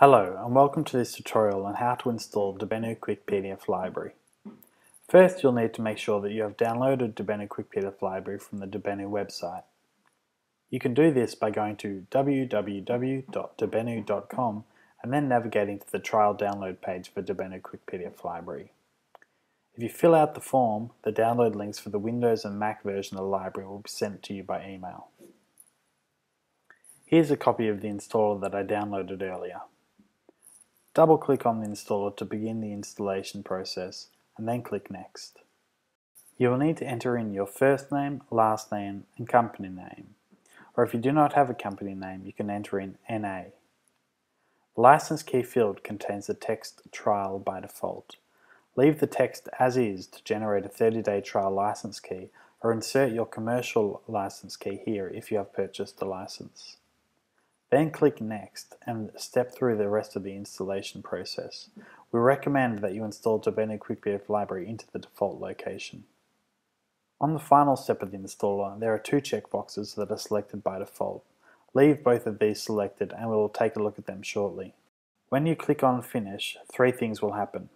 Hello and welcome to this tutorial on how to install Debenu Quick PDF Library. First you'll need to make sure that you have downloaded Debenu Quick PDF Library from the Debenu website. You can do this by going to www.debenu.com and then navigating to the trial download page for Debenu Quick PDF Library. If you fill out the form, the download links for the Windows and Mac version of the library will be sent to you by email. Here's a copy of the installer that I downloaded earlier. Double click on the installer to begin the installation process and then click Next. You will need to enter in your first name, last name and company name. Or if you do not have a company name, you can enter in NA. The license key field contains the text trial by default. Leave the text as is to generate a 30-day trial license key or insert your commercial license key here if you have purchased a license. Then click Next and step through the rest of the installation process. We recommend that you install Debenu QuickPDF Library into the default location. On the final step of the installer, there are two checkboxes that are selected by default. Leave both of these selected and we will take a look at them shortly. When you click on Finish, three things will happen.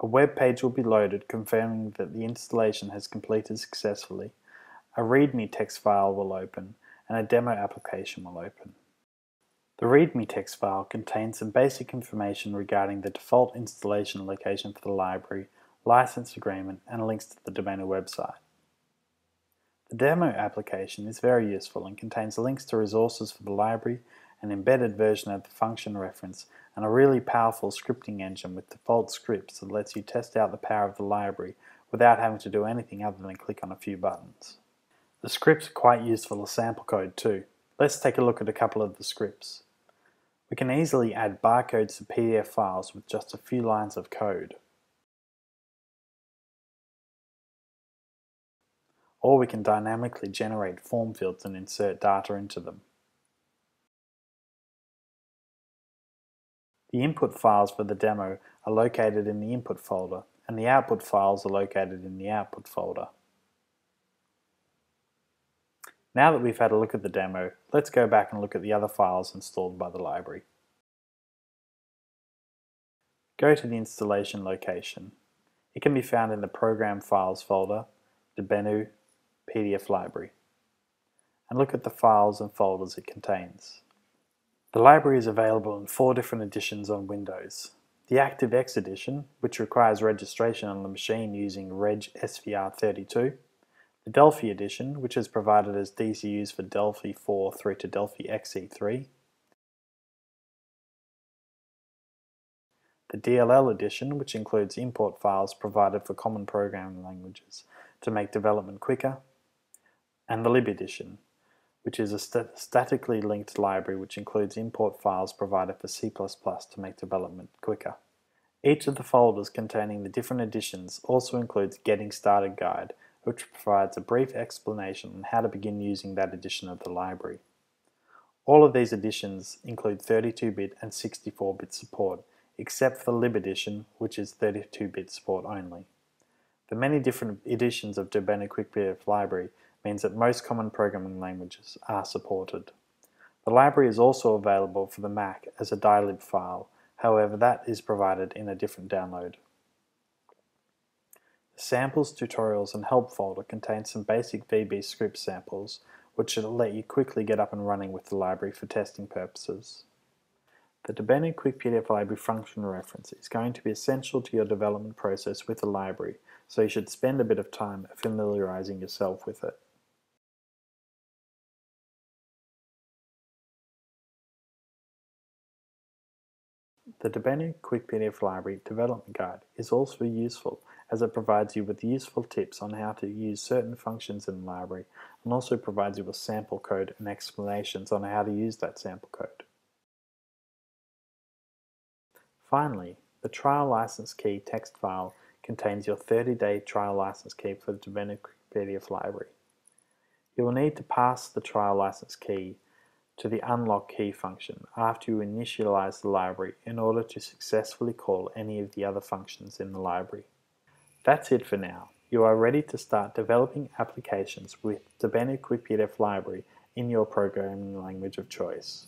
A web page will be loaded confirming that the installation has completed successfully, a README text file will open, and a demo application will open. The README text file contains some basic information regarding the default installation location for the library, license agreement, and links to the Debenu website. The demo application is very useful and contains links to resources for the library, an embedded version of the function reference, and a really powerful scripting engine with default scripts that lets you test out the power of the library without having to do anything other than click on a few buttons. The scripts are quite useful as sample code too. Let's take a look at a couple of the scripts. We can easily add barcodes to PDF files with just a few lines of code. Or we can dynamically generate form fields and insert data into them. The input files for the demo are located in the input folder and the output files are located in the output folder. Now that we've had a look at the demo, let's go back and look at the other files installed by the library. Go to the installation location. It can be found in the Program Files folder, Debenu PDF Library, and look at the files and folders it contains. The library is available in four different editions on Windows. The ActiveX edition, which requires registration on the machine using Reg SVR32, the Delphi edition, which is provided as DCUs for Delphi 4 through to Delphi XE3. The DLL edition, which includes import files provided for common programming languages to make development quicker. And the lib edition, which is a st statically linked library which includes import files provided for C++ to make development quicker. Each of the folders containing the different editions also includes Getting Started Guide, which provides a brief explanation on how to begin using that edition of the library. All of these editions include 32-bit and 64-bit support, except for the lib edition, which is 32-bit support only. The many different editions of Debenu QuickPDF library means that most common programming languages are supported. The library is also available for the Mac as a dylib file, however that is provided in a different download. Samples, Tutorials and Help folder contains some basic VB script samples which should let you quickly get up and running with the library for testing purposes. The Debenu Quick PDF Library function reference is going to be essential to your development process with the library, so you should spend a bit of time familiarizing yourself with it. The Debenu Quick PDF Library Development Guide is also useful as it provides you with useful tips on how to use certain functions in the library and also provides you with sample code and explanations on how to use that sample code. Finally, the trial license key text file contains your 30-day trial license key for the Quick PDF Library. You will need to pass the trial license key to the unlock key function after you initialize the library in order to successfully call any of the other functions in the library. That's it for now. You are ready to start developing applications with the Debenu Quick PDF Library in your programming language of choice.